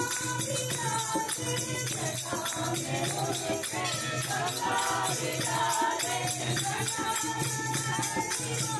Thank you.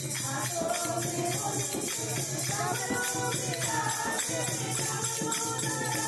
Thank you.